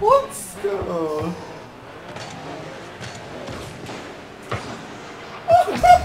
Let's go.